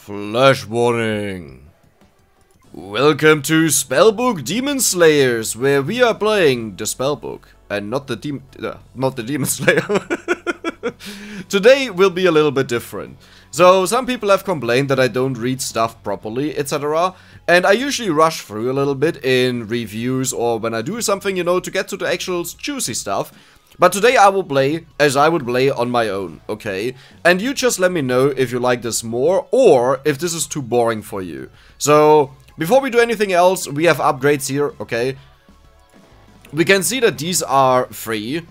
Flash warning. Welcome to Spellbook Demon Slayers, where we are playing the Spellbook and not the demon, uh, not the Demon Slayer. Today will be a little bit different. So some people have complained that I don't read stuff properly, etc. And I usually rush through a little bit in reviews or when I do something, you know, to get to the actual juicy stuff. But today I will play as I would play on my own, okay? And you just let me know if you like this more or if this is too boring for you. So, before we do anything else, we have upgrades here, okay? We can see that these are free.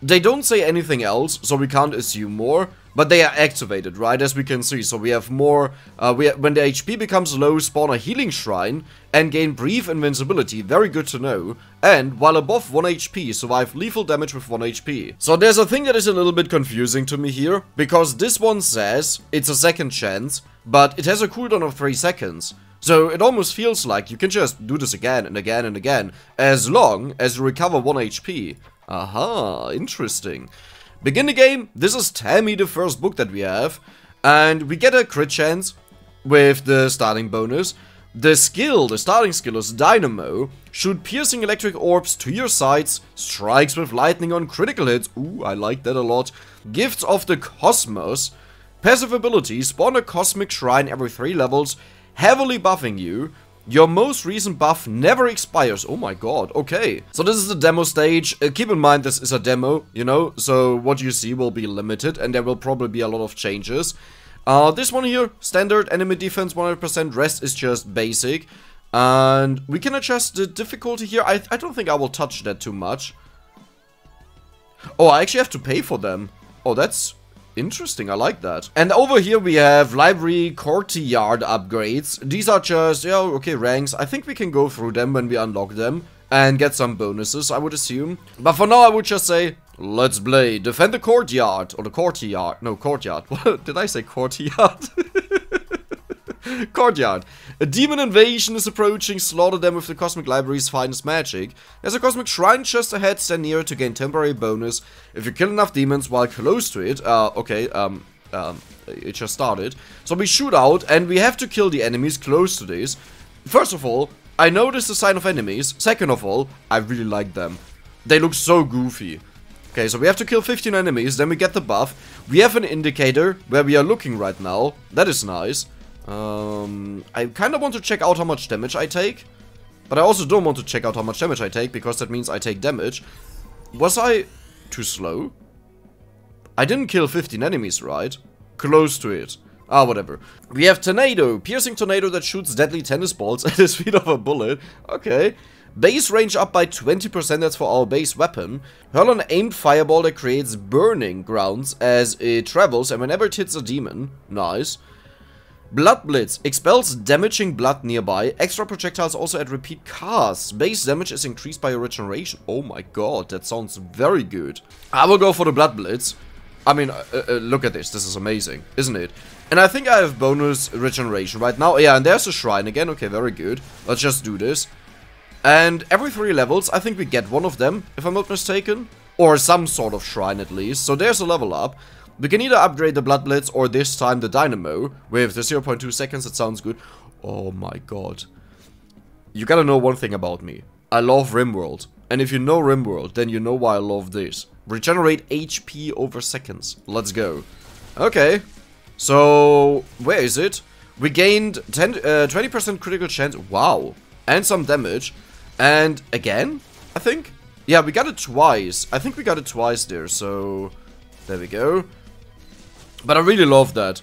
They don't say anything else, so we can't assume more. But they are activated, right, as we can see. So we have more, uh, we when the HP becomes low, spawn a healing shrine and gain brief invincibility, very good to know. And while above 1 HP, survive lethal damage with 1 HP. So there's a thing that is a little bit confusing to me here, because this one says it's a second chance, but it has a cooldown of 3 seconds. So it almost feels like you can just do this again and again and again, as long as you recover 1 HP. Aha, interesting. Begin the game, this is Tammy, the first book that we have, and we get a crit chance with the starting bonus. The skill, the starting skill is Dynamo, shoot piercing electric orbs to your sides, strikes with lightning on critical hits, ooh, I like that a lot, gifts of the cosmos, passive ability, spawn a cosmic shrine every 3 levels, heavily buffing you, your most recent buff never expires. Oh my god, okay. So this is the demo stage. Uh, keep in mind this is a demo, you know, so what you see will be limited and there will probably be a lot of changes. Uh, this one here, standard enemy defense 100%, rest is just basic. And we can adjust the difficulty here. I, I don't think I will touch that too much. Oh, I actually have to pay for them. Oh, that's Interesting, I like that. And over here we have library courtyard upgrades. These are just, yeah, okay, ranks. I think we can go through them when we unlock them and get some bonuses, I would assume. But for now, I would just say, let's play. Defend the courtyard, or the courtyard. No, courtyard. What did I say courtyard? Courtyard. A demon invasion is approaching, slaughter them with the Cosmic Library's finest magic. There's a Cosmic Shrine just ahead, stand near to gain temporary bonus. If you kill enough demons while close to it, uh, okay, um, um, it just started. So we shoot out, and we have to kill the enemies close to this. First of all, I noticed the sign of enemies. Second of all, I really like them. They look so goofy. Okay, so we have to kill 15 enemies, then we get the buff. We have an indicator where we are looking right now. That is nice. Um, I kind of want to check out how much damage I take. But I also don't want to check out how much damage I take, because that means I take damage. Was I too slow? I didn't kill 15 enemies, right? Close to it. Ah, whatever. We have Tornado, piercing tornado that shoots deadly tennis balls at the speed of a bullet. Okay. Base range up by 20%, that's for our base weapon. Hurl an aimed fireball that creates burning grounds as it travels and whenever it hits a demon. Nice. Blood Blitz expels damaging blood nearby. Extra projectiles also add repeat casts. Base damage is increased by regeneration. Oh my god, that sounds very good. I will go for the Blood Blitz. I mean, uh, uh, look at this. This is amazing, isn't it? And I think I have bonus regeneration right now. Yeah, and there's a shrine again. Okay, very good. Let's just do this. And every three levels, I think we get one of them, if I'm not mistaken. Or some sort of shrine at least. So there's a level up. We can either upgrade the Blood Blitz or this time the Dynamo with the 0.2 seconds, that sounds good. Oh my god. You gotta know one thing about me. I love RimWorld. And if you know RimWorld, then you know why I love this. Regenerate HP over seconds. Let's go. Okay. So, where is it? We gained 20% uh, critical chance. Wow. And some damage. And again, I think? Yeah, we got it twice. I think we got it twice there, so... There we go. But I really love that.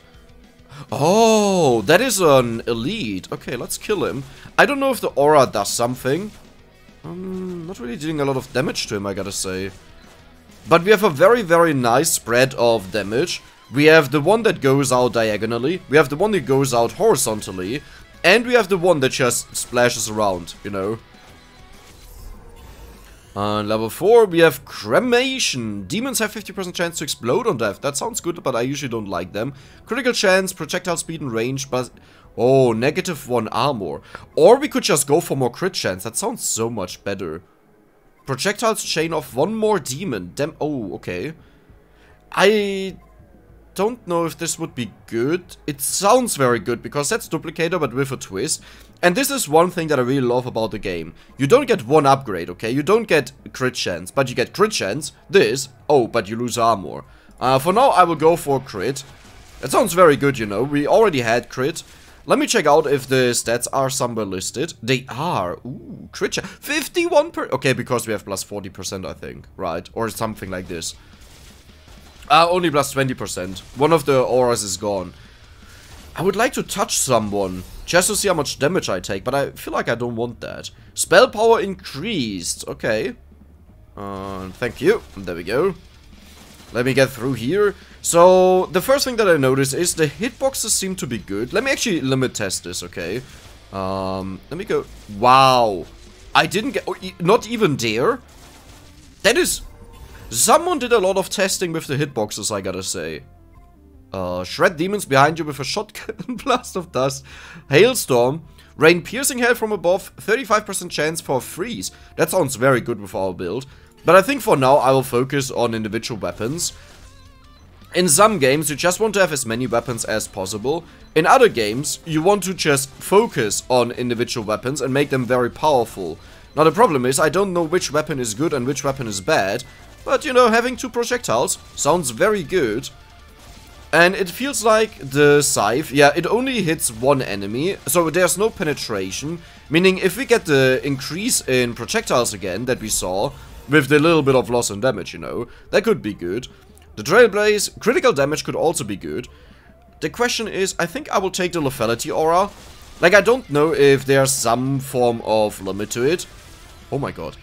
Oh, that is an elite. Okay, let's kill him. I don't know if the aura does something. Um, not really doing a lot of damage to him, I gotta say. But we have a very, very nice spread of damage. We have the one that goes out diagonally. We have the one that goes out horizontally. And we have the one that just splashes around, you know. On level 4, we have Cremation. Demons have 50% chance to explode on death. That sounds good, but I usually don't like them. Critical chance, projectile speed and range, but... Oh, negative 1 armor. Or we could just go for more crit chance. That sounds so much better. Projectiles chain off one more demon. Dem oh, okay. I... don't know if this would be good. It sounds very good because that's Duplicator but with a twist. And this is one thing that I really love about the game. You don't get one upgrade, okay? You don't get crit chance, but you get crit chance. This, oh, but you lose armor. Uh, for now, I will go for crit. It sounds very good, you know. We already had crit. Let me check out if the stats are somewhere listed. They are. Ooh, crit chance. 51 per... Okay, because we have plus 40%, I think. Right? Or something like this. Uh, only plus 20%. One of the auras is gone. I would like to touch someone, just to see how much damage I take, but I feel like I don't want that. Spell power increased. Okay. Uh, thank you. There we go. Let me get through here. So, the first thing that I notice is the hitboxes seem to be good. Let me actually limit test this, okay? Um, let me go. Wow. I didn't get... Oh, not even there? That is Someone did a lot of testing with the hitboxes, I gotta say. Uh, shred demons behind you with a shotgun blast of dust. Hailstorm. Rain piercing hail from above. 35% chance for freeze. That sounds very good with our build. But I think for now I will focus on individual weapons. In some games you just want to have as many weapons as possible. In other games you want to just focus on individual weapons and make them very powerful. Now the problem is I don't know which weapon is good and which weapon is bad. But, you know, having two projectiles sounds very good. And it feels like the scythe, yeah, it only hits one enemy, so there's no penetration. Meaning, if we get the increase in projectiles again that we saw, with the little bit of loss and damage, you know, that could be good. The Trailblaze, critical damage could also be good. The question is, I think I will take the Lethality Aura. Like, I don't know if there's some form of limit to it. Oh my god.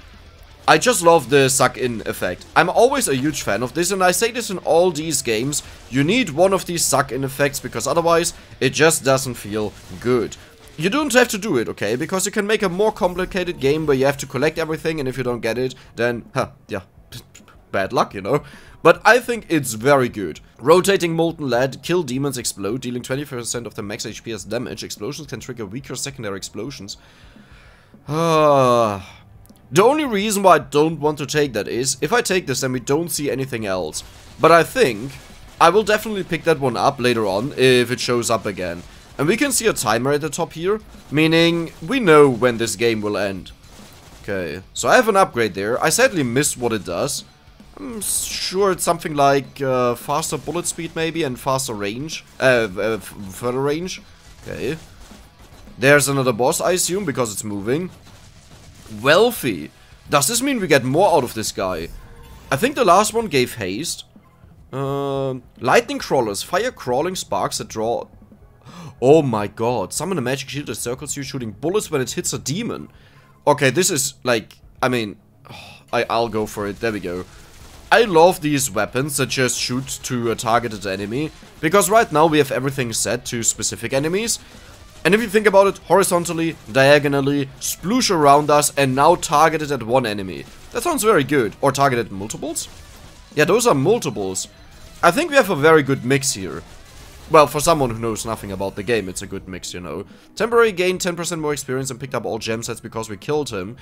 I just love the suck-in effect. I'm always a huge fan of this and I say this in all these games. You need one of these suck-in effects because otherwise it just doesn't feel good. You don't have to do it, okay? Because you can make a more complicated game where you have to collect everything and if you don't get it, then, huh, yeah, bad luck, you know? But I think it's very good. Rotating Molten Lead, kill demons explode, dealing 20% of the max HP as damage. Explosions can trigger weaker secondary explosions. Ah... The only reason why I don't want to take that is, if I take this then we don't see anything else. But I think I will definitely pick that one up later on if it shows up again. And we can see a timer at the top here, meaning we know when this game will end. Okay, so I have an upgrade there. I sadly missed what it does. I'm sure it's something like uh, faster bullet speed maybe and faster range, uh, uh, further range. Okay. There's another boss, I assume, because it's moving. Wealthy. Does this mean we get more out of this guy? I think the last one gave haste. Uh, lightning crawlers. Fire crawling sparks that draw... Oh my god. Summon a magic shield that circles you shooting bullets when it hits a demon. Okay, this is like... I mean... I, I'll go for it. There we go. I love these weapons that just shoot to a targeted enemy. Because right now we have everything set to specific enemies. And if you think about it, horizontally, diagonally, sploosh around us and now targeted at one enemy. That sounds very good. Or targeted multiples? Yeah, those are multiples. I think we have a very good mix here. Well, for someone who knows nothing about the game, it's a good mix, you know. Temporary gain 10% more experience and picked up all gem sets because we killed him.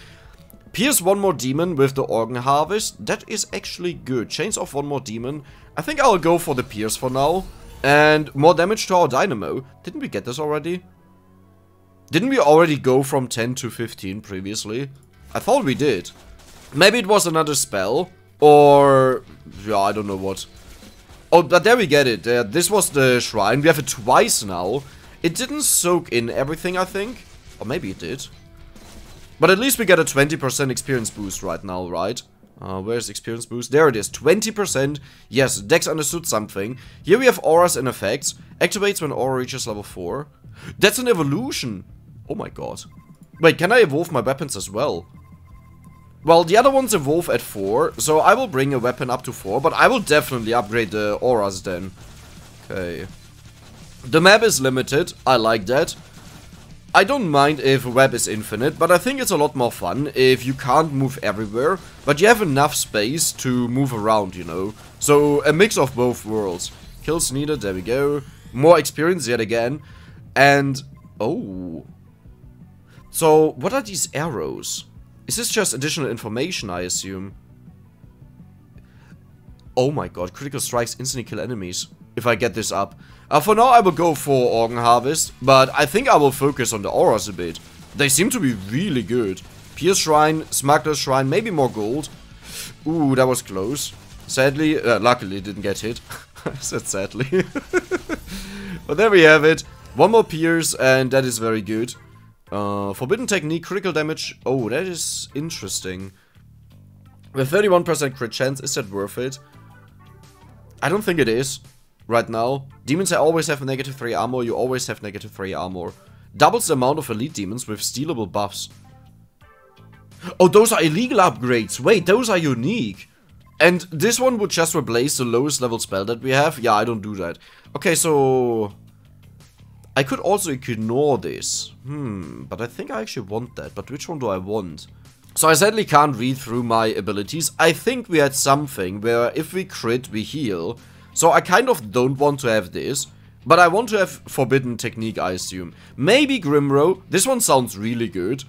Pierce one more demon with the Organ Harvest. That is actually good. Chains off one more demon. I think I'll go for the Pierce for now. And more damage to our Dynamo. Didn't we get this already? Didn't we already go from 10 to 15 previously? I thought we did. Maybe it was another spell. Or... Yeah, I don't know what. Oh, but there we get it. Uh, this was the shrine. We have it twice now. It didn't soak in everything, I think. Or maybe it did. But at least we get a 20% experience boost right now, right? Uh, where's experience boost? There it is, 20%. Yes, Dex understood something. Here we have auras and effects. Activates when aura reaches level 4. That's an evolution. Oh my god. Wait, can I evolve my weapons as well? Well, the other ones evolve at 4, so I will bring a weapon up to 4, but I will definitely upgrade the auras then. Okay. The map is limited, I like that. I don't mind if a web is infinite, but I think it's a lot more fun if you can't move everywhere, but you have enough space to move around, you know. So, a mix of both worlds. Kills needed, there we go. More experience yet again. And, oh, so, what are these arrows? Is this just additional information, I assume? Oh my god, critical strikes instantly kill enemies if I get this up. Uh, for now, I will go for Organ Harvest, but I think I will focus on the auras a bit. They seem to be really good. Pierce Shrine, Smuggler's Shrine, maybe more gold. Ooh, that was close. Sadly, uh, luckily didn't get hit. I said sadly. but there we have it. One more Pierce, and that is very good. Uh, Forbidden Technique, critical damage. Oh, that is interesting. With 31% crit chance, is that worth it? I don't think it is. Right now. Demons always have negative 3 armor, you always have negative 3 armor. Doubles the amount of elite demons with stealable buffs. Oh, those are illegal upgrades. Wait, those are unique. And this one would just replace the lowest level spell that we have. Yeah, I don't do that. Okay, so... I could also ignore this. Hmm, but I think I actually want that. But which one do I want? So I sadly can't read through my abilities. I think we had something where if we crit, we heal. So I kind of don't want to have this. But I want to have Forbidden Technique, I assume. Maybe Grimrow. This one sounds really good.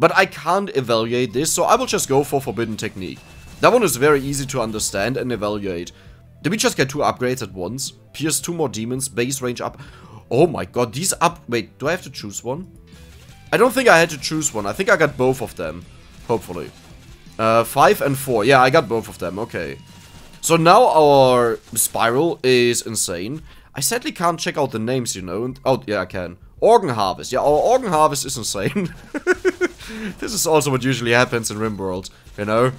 But I can't evaluate this, so I will just go for Forbidden Technique. That one is very easy to understand and evaluate. Did we just get two upgrades at once? Pierce two more demons, base range up. Oh my god, these up... Wait, do I have to choose one? I don't think I had to choose one. I think I got both of them. Hopefully. Uh, five and four. Yeah, I got both of them. Okay. So now our spiral is insane. I sadly can't check out the names, you know. Oh, yeah, I can. Organ Harvest. Yeah, our Organ Harvest is insane. this is also what usually happens in RimWorld, you know.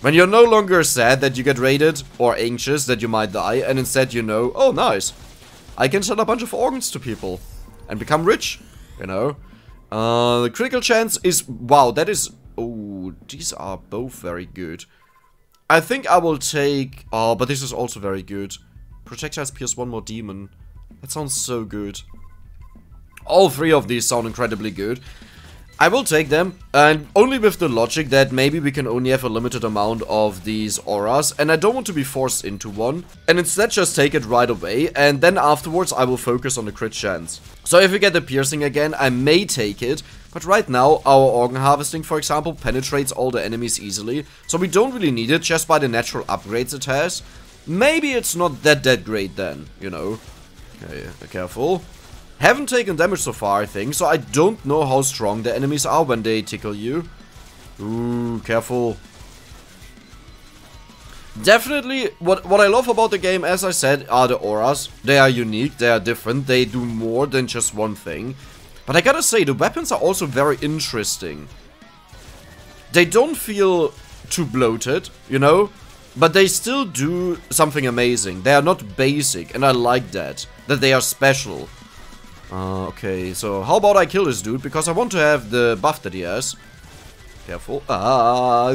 When you're no longer sad that you get raided, or anxious that you might die, and instead you know, oh nice, I can sell a bunch of organs to people, and become rich, you know. Uh, the critical chance is, wow, that is, oh, these are both very good. I think I will take, oh, but this is also very good. Projectiles pierce one more demon. That sounds so good. All three of these sound incredibly good. I will take them, and only with the logic that maybe we can only have a limited amount of these auras, and I don't want to be forced into one, and instead just take it right away, and then afterwards I will focus on the crit chance. So if we get the piercing again, I may take it, but right now our organ harvesting, for example, penetrates all the enemies easily, so we don't really need it just by the natural upgrades it has. Maybe it's not that that great then, you know. Okay, careful. Haven't taken damage so far, I think, so I don't know how strong the enemies are when they tickle you. Ooh, careful. Definitely, what, what I love about the game, as I said, are the auras. They are unique, they are different, they do more than just one thing. But I gotta say, the weapons are also very interesting. They don't feel too bloated, you know? But they still do something amazing. They are not basic, and I like that. That they are special. Uh, okay, so how about I kill this dude, because I want to have the buff that he has. Careful. Ah,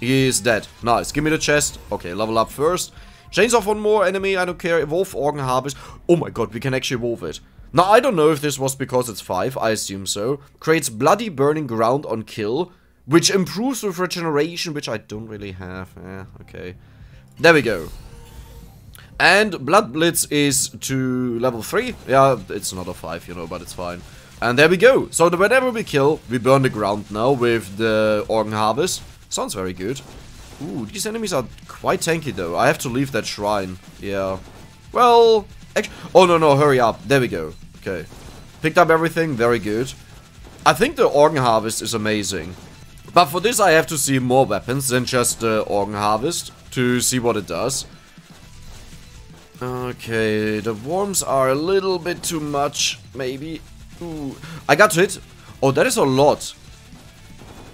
he is dead. Nice, give me the chest. Okay, level up first. Chains off one more enemy, I don't care. Evolve Organ Harvest. Oh my god, we can actually evolve it. Now, I don't know if this was because it's 5, I assume so. Creates Bloody Burning Ground on kill, which improves with regeneration, which I don't really have. Yeah, okay. There we go. And Blood Blitz is to level 3. Yeah, it's not a 5, you know, but it's fine. And there we go. So whenever we kill, we burn the ground now with the Organ Harvest. Sounds very good. Ooh, these enemies are quite tanky though. I have to leave that shrine. Yeah. Well, actually... Oh, no, no, hurry up. There we go. Okay. Picked up everything. Very good. I think the Organ Harvest is amazing. But for this, I have to see more weapons than just the Organ Harvest to see what it does. Okay, the worms are a little bit too much, maybe. Ooh. I got hit. Oh, that is a lot.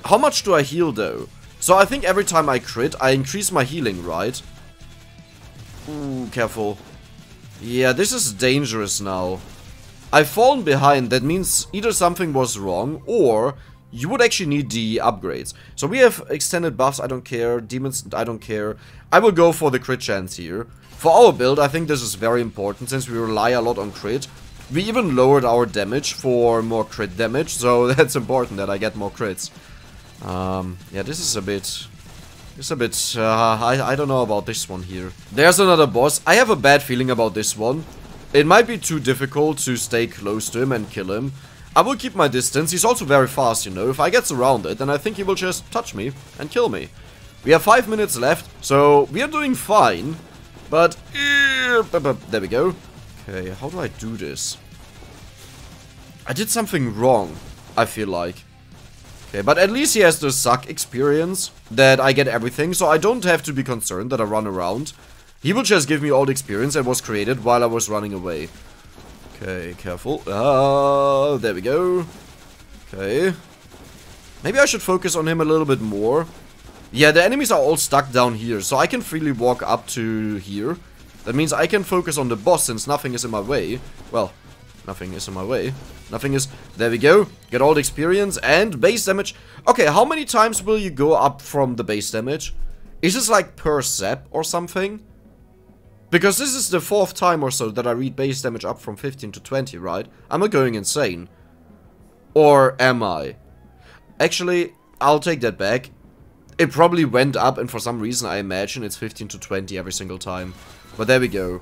How much do I heal, though? So I think every time I crit, I increase my healing, right? Ooh, careful. Yeah, this is dangerous now. I've fallen behind, that means either something was wrong, or you would actually need the upgrades. So we have extended buffs, I don't care, demons, I don't care. I will go for the crit chance here. For our build, I think this is very important since we rely a lot on crit. We even lowered our damage for more crit damage, so that's important that I get more crits. Um, yeah, this is a bit... It's a bit... Uh, I, I don't know about this one here. There's another boss. I have a bad feeling about this one. It might be too difficult to stay close to him and kill him. I will keep my distance. He's also very fast, you know. If I get surrounded, then I think he will just touch me and kill me. We have 5 minutes left, so we are doing fine. But, uh, there we go. Okay, how do I do this? I did something wrong, I feel like. Okay, but at least he has the suck experience, that I get everything, so I don't have to be concerned that I run around. He will just give me all the experience that was created while I was running away. Okay, careful. Uh, there we go. Okay. Maybe I should focus on him a little bit more. Yeah, the enemies are all stuck down here, so I can freely walk up to here. That means I can focus on the boss since nothing is in my way. Well, nothing is in my way. Nothing is... There we go. Get all the experience and base damage. Okay, how many times will you go up from the base damage? Is this like per sep or something? Because this is the fourth time or so that I read base damage up from 15 to 20, right? I'm I going insane. Or am I? Actually, I'll take that back. It probably went up and for some reason I imagine it's 15 to 20 every single time. But there we go.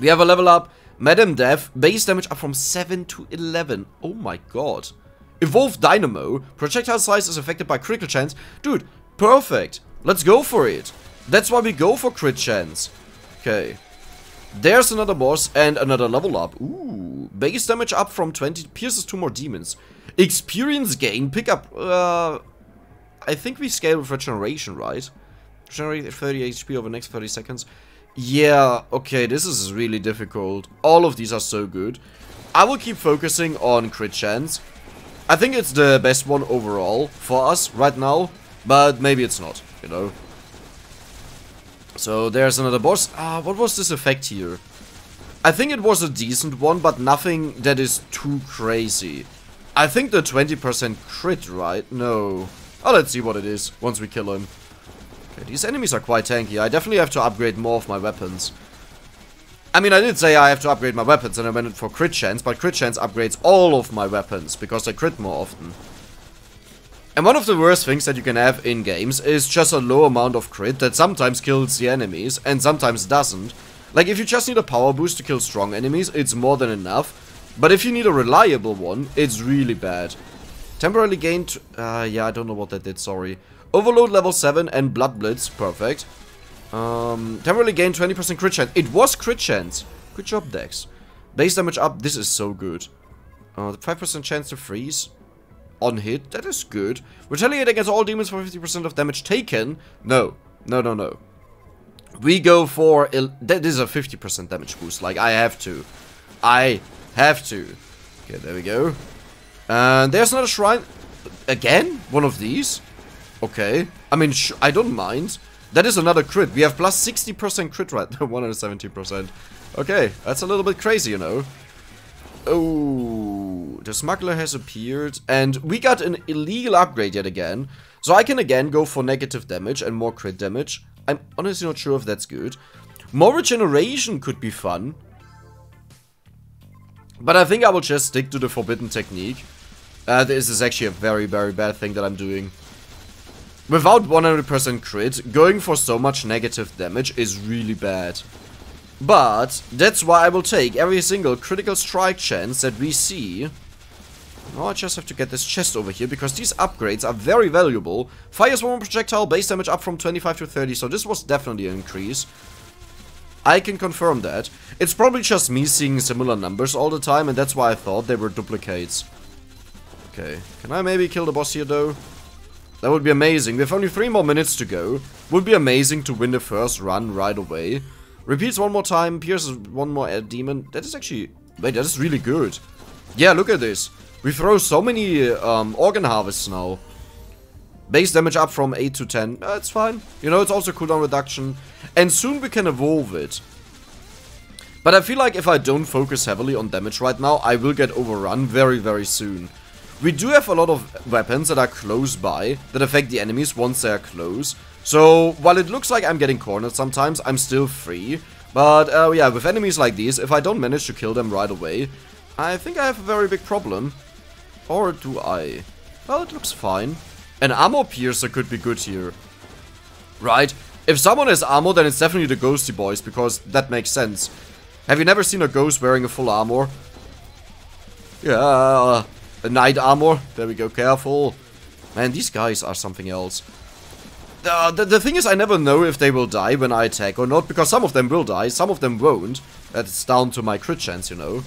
We have a level up. Madam Death, base damage up from 7 to 11. Oh my god. Evolved Dynamo, projectile size is affected by critical chance. Dude, perfect. Let's go for it. That's why we go for crit chance. Okay. There's another boss and another level up. Ooh. Base damage up from 20, pierces two more demons. Experience gain, pick up, uh... I think we scale with regeneration, right? Generate 30 HP over the next 30 seconds. Yeah, okay, this is really difficult. All of these are so good. I will keep focusing on crit chance. I think it's the best one overall for us right now, but maybe it's not, you know. So there's another boss. Ah, what was this effect here? I think it was a decent one, but nothing that is too crazy. I think the 20% crit, right? No. Oh, let's see what it is once we kill him. Okay, these enemies are quite tanky. I definitely have to upgrade more of my weapons. I mean, I did say I have to upgrade my weapons and I went for crit chance, but crit chance upgrades all of my weapons because they crit more often. And one of the worst things that you can have in games is just a low amount of crit that sometimes kills the enemies and sometimes doesn't. Like, if you just need a power boost to kill strong enemies, it's more than enough. But if you need a reliable one, it's really bad. Temporarily gained... Uh, yeah, I don't know what that did, sorry. Overload level 7 and Blood Blitz, perfect. Um, temporarily gain 20% crit chance. It was crit chance. Good job, Dex. Base damage up, this is so good. Uh, 5% chance to freeze. On hit, that is good. Retaliate against all demons for 50% of damage taken. No, no, no, no. We go for... That is a 50% damage boost, like I have to. I have to. Okay, there we go. And there's another shrine. Again? One of these? Okay. I mean, I don't mind. That is another crit. We have plus 60% crit rate. 170%. Okay, that's a little bit crazy, you know. Oh, the smuggler has appeared. And we got an illegal upgrade yet again. So I can again go for negative damage and more crit damage. I'm honestly not sure if that's good. More regeneration could be fun. But I think I will just stick to the forbidden technique. Uh, this is actually a very, very bad thing that I'm doing. Without 100% crit, going for so much negative damage is really bad. But, that's why I will take every single critical strike chance that we see. Now I just have to get this chest over here, because these upgrades are very valuable. Fires one projectile, base damage up from 25 to 30, so this was definitely an increase. I can confirm that. It's probably just me seeing similar numbers all the time, and that's why I thought they were duplicates. Okay, can I maybe kill the boss here though? That would be amazing. We have only three more minutes to go. Would be amazing to win the first run right away. Repeats one more time, pierces one more demon. That is actually... Wait, that is really good. Yeah, look at this. We throw so many um, organ harvests now. Base damage up from 8 to 10. That's uh, fine. You know, it's also cooldown reduction. And soon we can evolve it. But I feel like if I don't focus heavily on damage right now, I will get overrun very, very soon. We do have a lot of weapons that are close by, that affect the enemies once they are close. So, while it looks like I'm getting cornered sometimes, I'm still free. But, uh, yeah, with enemies like these, if I don't manage to kill them right away, I think I have a very big problem. Or do I? Well, it looks fine. An ammo piercer could be good here. Right? If someone has ammo, then it's definitely the Ghosty Boys, because that makes sense. Have you never seen a ghost wearing a full armor? Yeah, a knight armor. There we go, careful. Man, these guys are something else. Uh, the, the thing is, I never know if they will die when I attack or not, because some of them will die, some of them won't. That's down to my crit chance, you know.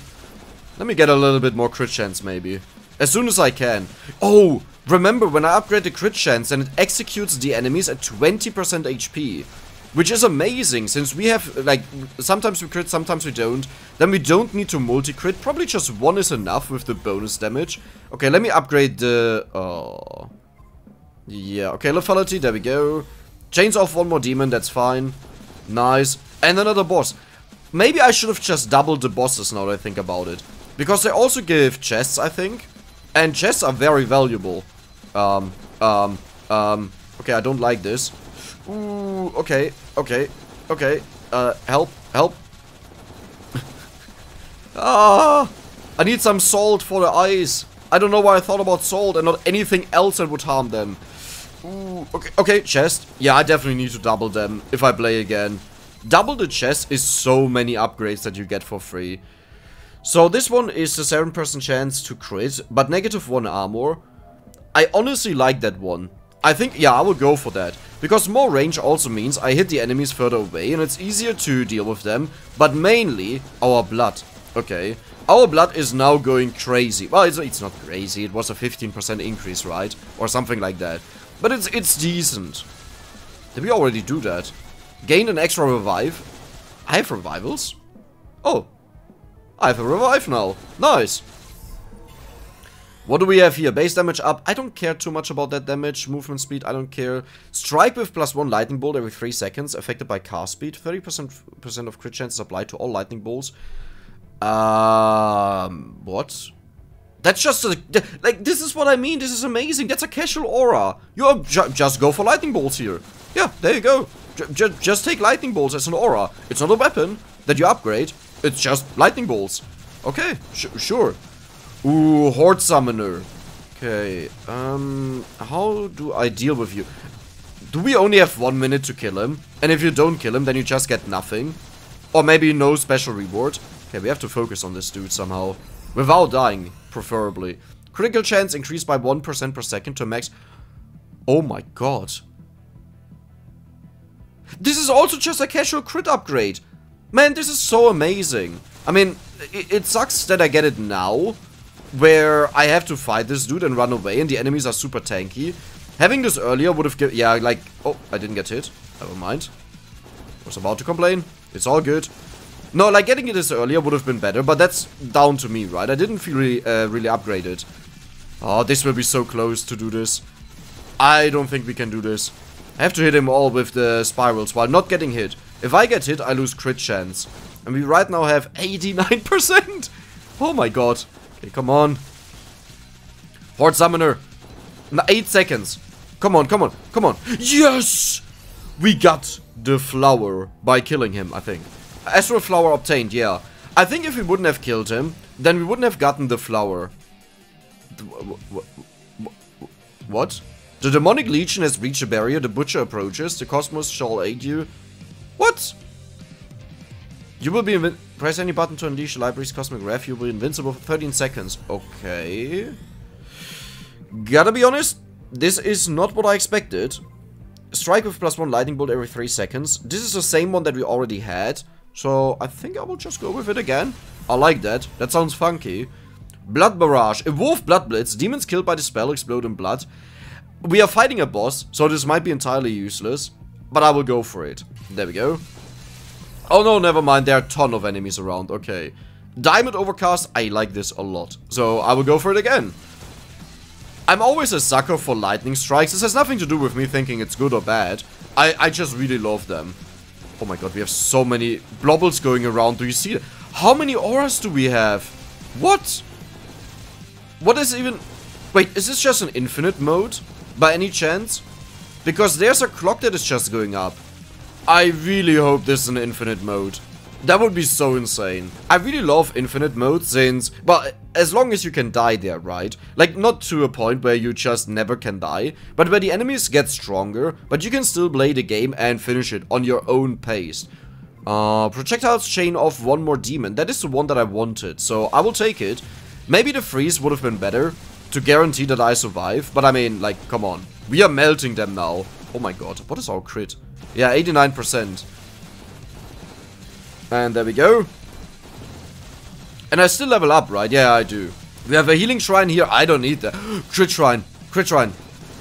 Let me get a little bit more crit chance, maybe. As soon as I can. Oh, remember, when I upgrade the crit chance, then it executes the enemies at 20% HP. Which is amazing, since we have, like, sometimes we crit, sometimes we don't. Then we don't need to multi-crit. Probably just one is enough with the bonus damage. Okay, let me upgrade the... Oh... Yeah, okay, lethality, there we go. Chains off one more demon, that's fine. Nice. And another boss. Maybe I should have just doubled the bosses now that I think about it. Because they also give chests, I think. And chests are very valuable. Um, um, um, okay, I don't like this. Ooh, okay, okay, okay. Uh, help, help. ah, I need some salt for the eyes. I don't know why I thought about salt and not anything else that would harm them. Ooh, okay, okay, chest. Yeah, I definitely need to double them if I play again. Double the chest is so many upgrades that you get for free. So this one is a 7% chance to crit, but negative 1 armor. I honestly like that one. I think, yeah, I will go for that. Because more range also means I hit the enemies further away and it's easier to deal with them. But mainly, our blood. Okay. Our blood is now going crazy. Well, it's, it's not crazy. It was a 15% increase, right? Or something like that. But it's it's decent. Did we already do that? Gain an extra revive? I have revivals? Oh. I have a revive now. Nice. What do we have here? Base damage up. I don't care too much about that damage. Movement speed, I don't care. Strike with plus one lightning bolt every 3 seconds. Affected by car speed. 30% of crit chances applied to all lightning bolts. Um, what? That's just a, like, this is what I mean, this is amazing, that's a casual aura. You ju just go for lightning bolts here. Yeah, there you go. J just take lightning bolts as an aura. It's not a weapon that you upgrade, it's just lightning bolts. Okay, sure. Ooh, Horde Summoner. Okay, um, how do I deal with you? Do we only have one minute to kill him? And if you don't kill him, then you just get nothing? Or maybe no special reward? Okay, we have to focus on this dude somehow. Without dying preferably. Critical chance increased by 1% per second to max. Oh my god. This is also just a casual crit upgrade. Man, this is so amazing. I mean, it, it, sucks that I get it now, where I have to fight this dude and run away, and the enemies are super tanky. Having this earlier would have given... Yeah, like... Oh, I didn't get hit. Never mind. Was about to complain. It's all good. No, like getting it this earlier would have been better, but that's down to me, right? I didn't feel really, uh, really upgraded. Oh, this will be so close to do this. I don't think we can do this. I have to hit him all with the spirals while not getting hit. If I get hit, I lose crit chance. And we right now have 89%. Oh my god. Okay, come on. Horde Summoner. 8 seconds. Come on, come on, come on. Yes! We got the flower by killing him, I think. Astral Flower obtained, yeah. I think if we wouldn't have killed him, then we wouldn't have gotten the flower. What? The demonic legion has reached a barrier, the butcher approaches, the cosmos shall aid you. What? You will be press any button to unleash the library's cosmic wrath, you will be invincible for 13 seconds. Okay. Gotta be honest, this is not what I expected. Strike with plus one lightning bolt every 3 seconds. This is the same one that we already had. So I think I will just go with it again. I like that. That sounds funky. Blood Barrage. A wolf blood blitz. Demons killed by the spell explode in blood. We are fighting a boss, so this might be entirely useless. But I will go for it. There we go. Oh no, never mind. There are a ton of enemies around. Okay. Diamond Overcast. I like this a lot. So I will go for it again. I'm always a sucker for lightning strikes. This has nothing to do with me thinking it's good or bad. I, I just really love them. Oh my god, we have so many blobbles going around. Do you see that? How many auras do we have? What? What is even... Wait, is this just an infinite mode? By any chance? Because there's a clock that is just going up. I really hope this is an infinite mode. That would be so insane. I really love infinite mode since, well, as long as you can die there, right? Like, not to a point where you just never can die, but where the enemies get stronger, but you can still play the game and finish it on your own pace. Uh, projectiles chain off one more demon. That is the one that I wanted, so I will take it. Maybe the freeze would have been better to guarantee that I survive, but I mean, like, come on. We are melting them now. Oh my god, what is our crit? Yeah, 89%. And there we go. And I still level up, right? Yeah, I do. We have a healing shrine here. I don't need that. crit shrine. Crit shrine.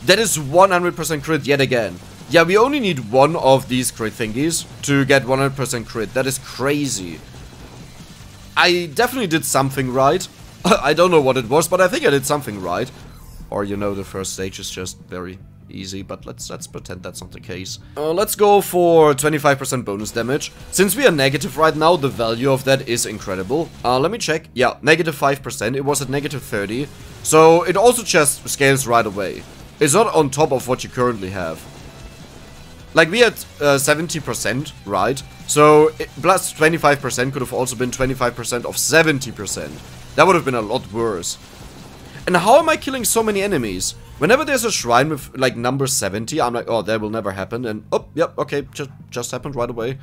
That is 100% crit yet again. Yeah, we only need one of these crit thingies to get 100% crit. That is crazy. I definitely did something right. I don't know what it was, but I think I did something right. Or, you know, the first stage is just very easy, but let's let's pretend that's not the case. Uh, let's go for 25% bonus damage. Since we are negative right now, the value of that is incredible. Uh, let me check. Yeah, negative 5%. It was at negative 30. So it also just scales right away. It's not on top of what you currently have. Like, we had 70%, uh, right? So, it, plus 25% could have also been 25% of 70%. That would have been a lot worse. And how am I killing so many enemies? Whenever there's a shrine with, like, number 70, I'm like, oh, that will never happen. And, oh, yep, okay, just, just happened right away.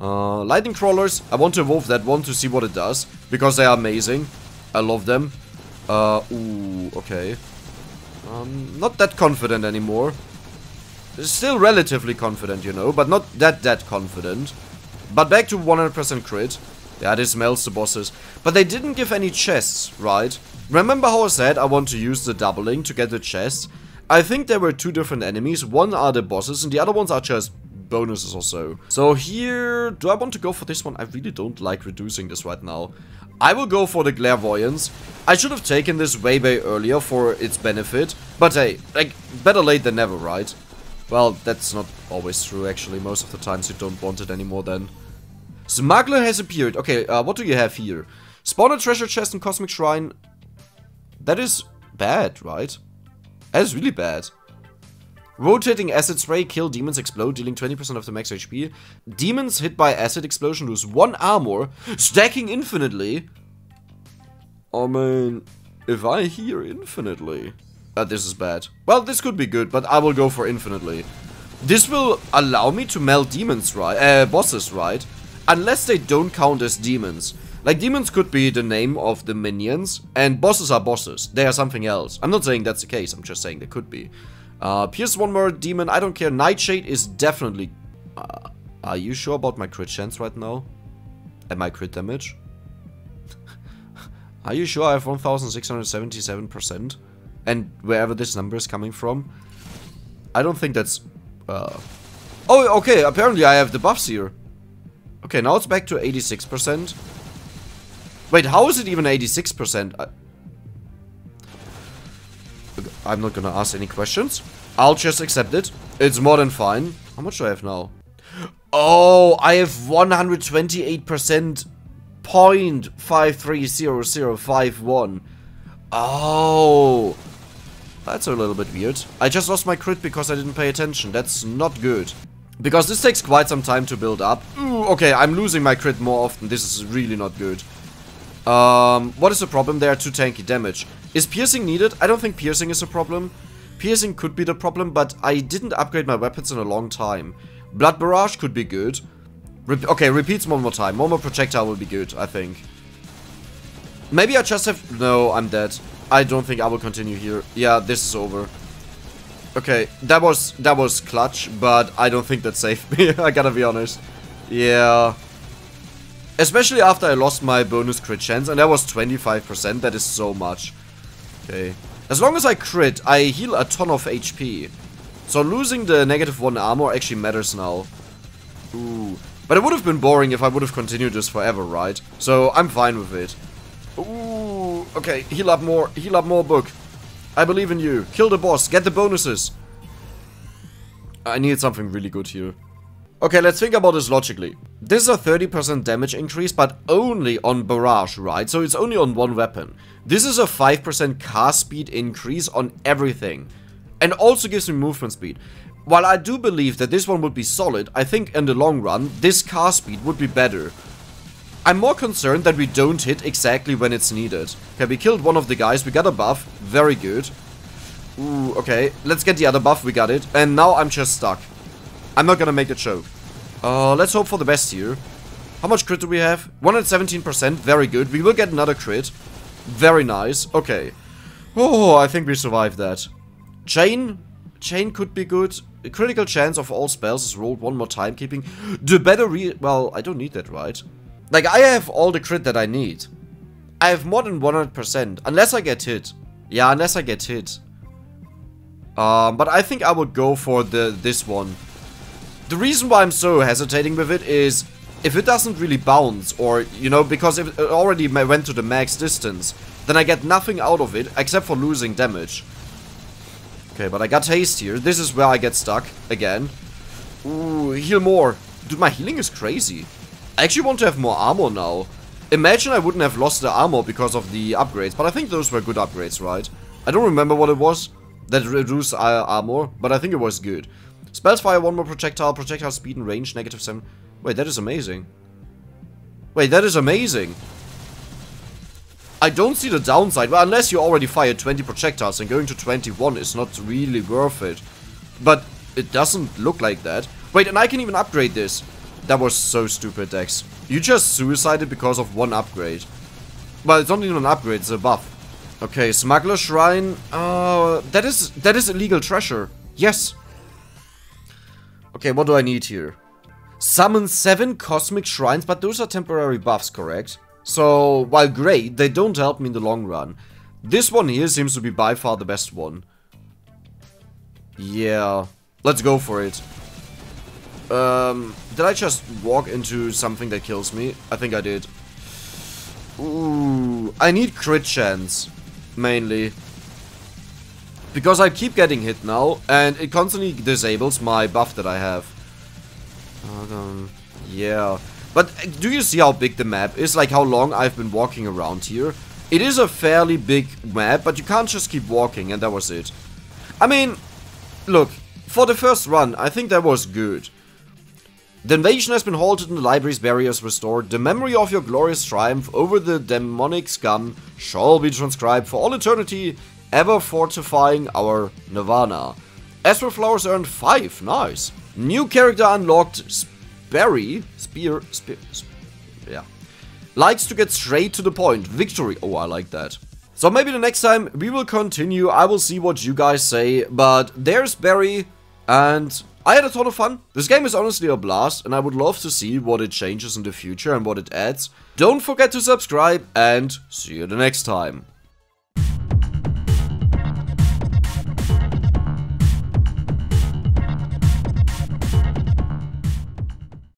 Uh, lightning crawlers, I want to evolve that one to see what it does. Because they are amazing. I love them. Uh, ooh, okay. Um, not that confident anymore. Still relatively confident, you know, but not that that confident. But back to 100% crit. Yeah, this melts the bosses. But they didn't give any chests, right? Remember how I said I want to use the doubling to get the chest? I think there were two different enemies. One are the bosses and the other ones are just bonuses or so. So here, do I want to go for this one? I really don't like reducing this right now. I will go for the Clairvoyance. I should have taken this way, way earlier for its benefit. But hey, like, better late than never, right? Well, that's not always true, actually. Most of the times you don't want it anymore then. Smuggler has appeared. Okay, uh, what do you have here? Spawn a treasure chest and Cosmic Shrine. That is bad, right? That is really bad. Rotating acid spray, kill demons explode, dealing 20% of the max HP. Demons hit by acid explosion lose 1 armor, stacking infinitely. I mean, if I hear infinitely... Uh, this is bad. Well, this could be good, but I will go for infinitely. This will allow me to melt demons, right? Uh, bosses, right? Unless they don't count as demons. Like, demons could be the name of the minions, and bosses are bosses. They are something else. I'm not saying that's the case, I'm just saying they could be. Uh, Pierce one more demon, I don't care. Nightshade is definitely... Uh, are you sure about my crit chance right now? And my crit damage? are you sure I have 1677%? And wherever this number is coming from. I don't think that's... Uh... Oh, okay, apparently I have the buffs here. Okay, now it's back to 86%. Wait, how is it even 86%? I... I'm not gonna ask any questions. I'll just accept it. It's more than fine. How much do I have now? Oh, I have 128% point five three zero zero five one. Oh, that's a little bit weird. I just lost my crit because I didn't pay attention. That's not good. Because this takes quite some time to build up. Ooh, okay, I'm losing my crit more often. This is really not good. Um, what is the problem? They are too tanky damage. Is piercing needed? I don't think piercing is a problem. Piercing could be the problem, but I didn't upgrade my weapons in a long time. Blood Barrage could be good. Okay, repeats one more time. One more projectile will be good, I think. Maybe I just have... No, I'm dead. I don't think I will continue here. Yeah, this is over. Okay, that was that was clutch, but I don't think that saved me. I gotta be honest. Yeah. Especially after I lost my bonus crit chance, and that was 25%. That is so much. Okay. As long as I crit, I heal a ton of HP. So losing the negative 1 armor actually matters now. Ooh. But it would have been boring if I would have continued this forever, right? So I'm fine with it. Ooh, okay, heal up more, heal up more, book. I believe in you. Kill the boss, get the bonuses. I need something really good here. Okay, let's think about this logically. This is a 30% damage increase, but only on Barrage, right? So it's only on one weapon. This is a 5% cast speed increase on everything. And also gives me movement speed. While I do believe that this one would be solid, I think in the long run, this cast speed would be better. I'm more concerned that we don't hit exactly when it's needed. Okay, we killed one of the guys, we got a buff, very good. Ooh, okay, let's get the other buff, we got it. And now I'm just stuck. I'm not gonna make a joke. Uh, let's hope for the best here. How much crit do we have? 117%, very good. We will get another crit. Very nice, okay. Oh, I think we survived that. Chain? Chain could be good. A critical chance of all spells is rolled one more time, keeping the better re- well, I don't need that, right? Like, I have all the crit that I need. I have more than 100%, unless I get hit. Yeah, unless I get hit. Um, but I think I would go for the this one. The reason why I'm so hesitating with it is if it doesn't really bounce, or, you know, because if it already went to the max distance, then I get nothing out of it except for losing damage. Okay, but I got haste here. This is where I get stuck again. Ooh, heal more. Dude, my healing is crazy. I actually want to have more armor now. Imagine I wouldn't have lost the armor because of the upgrades, but I think those were good upgrades, right? I don't remember what it was that reduced uh, armor, but I think it was good. Spells fire one more projectile, projectile speed and range, negative 7. Wait, that is amazing. Wait, that is amazing. I don't see the downside, well, unless you already fired 20 projectiles and going to 21 is not really worth it. But it doesn't look like that. Wait, and I can even upgrade this. That was so stupid, Dex. You just suicided because of one upgrade. Well, it's not even an upgrade, it's a buff. Okay, Smuggler Shrine. Uh, that is, that is illegal treasure. Yes. Okay, what do I need here? Summon 7 Cosmic Shrines, but those are temporary buffs, correct? So, while great, they don't help me in the long run. This one here seems to be by far the best one. Yeah, let's go for it. Um, did I just walk into something that kills me? I think I did. Ooh, I need crit chance, mainly. Because I keep getting hit now, and it constantly disables my buff that I have. Um, yeah. But uh, do you see how big the map is? Like how long I've been walking around here? It is a fairly big map, but you can't just keep walking, and that was it. I mean, look, for the first run, I think that was good. The invasion has been halted and the library's barriers restored. The memory of your glorious triumph over the demonic scum shall be transcribed for all eternity, ever fortifying our nirvana. Astral Flowers earned 5, nice. New character unlocked, Sperry, Spear, Spear, yeah. Likes to get straight to the point. Victory, oh I like that. So maybe the next time we will continue, I will see what you guys say, but there's Barry, and I had a ton of fun. This game is honestly a blast, and I would love to see what it changes in the future and what it adds. Don't forget to subscribe, and see you the next time.